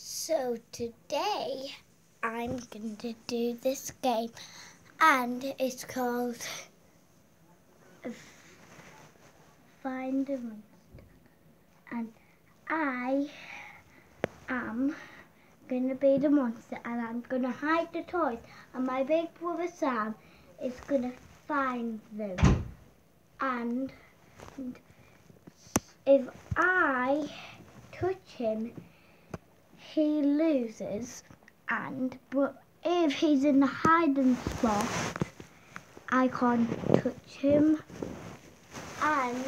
So today I'm going to do this game and it's called Find a Monster. And I am going to be the monster and I'm going to hide the toys and my big brother Sam is going to find them. And if I touch him, he loses. And but if he's in the hiding spot, I can't touch him. And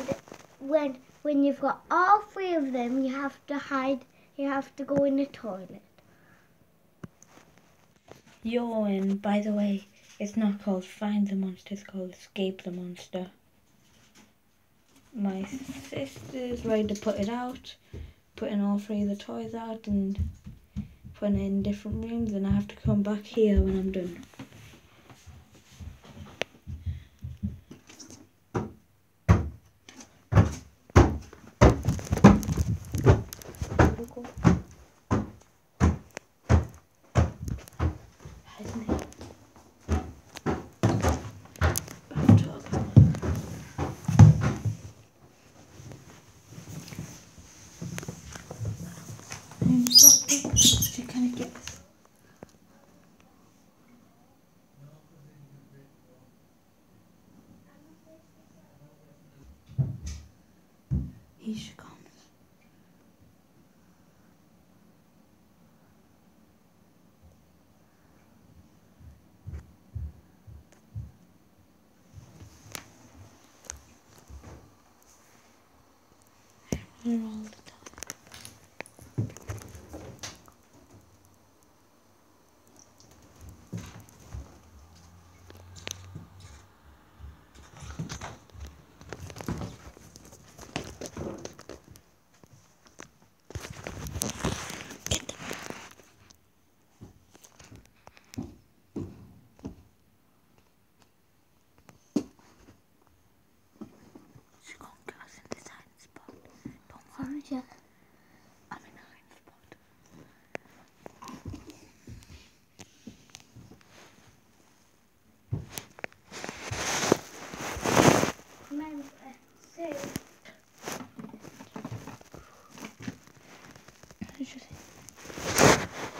when when you've got all three of them, you have to hide. You have to go in the toilet. You're in, um, by the way, it's not called Find the Monster, it's called Escape the Monster. My sister's ready to put it out, putting all three of the toys out and putting it in different rooms, and I have to come back here when I'm done. To kind of get this. All the time. Get them. She can't get us in this hiding spot. Don't worry, yeah. I'm in a hiding spot.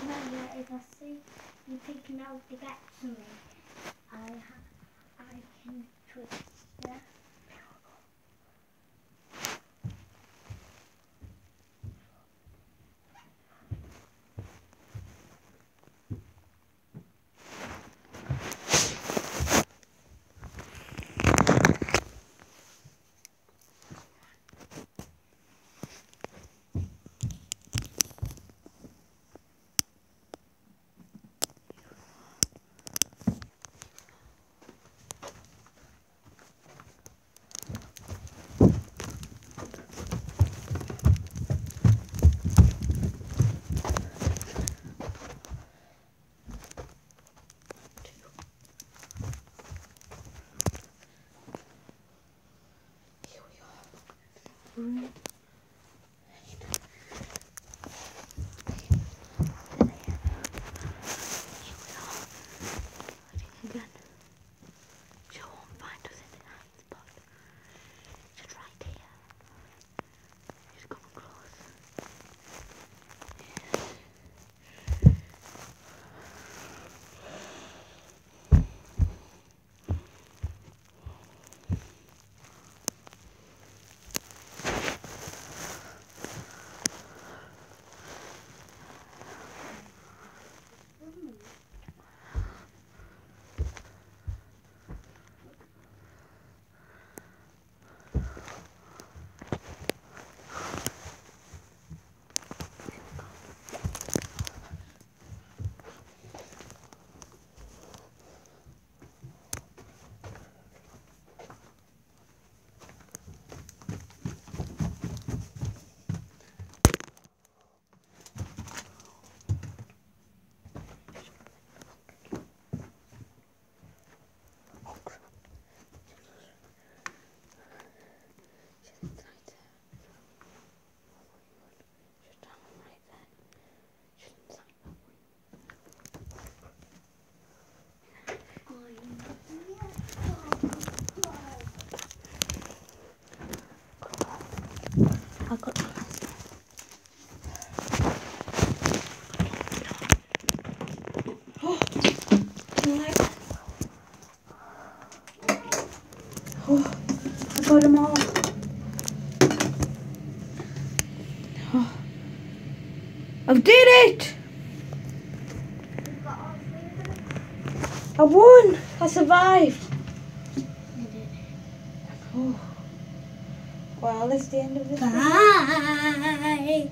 Remember, if I see you out to me, I I can twist. room. I got the last Oh, like, oh, I got them all. Oh, I did it! I won! I survived! Oh. Well, that's the end of this. Bye.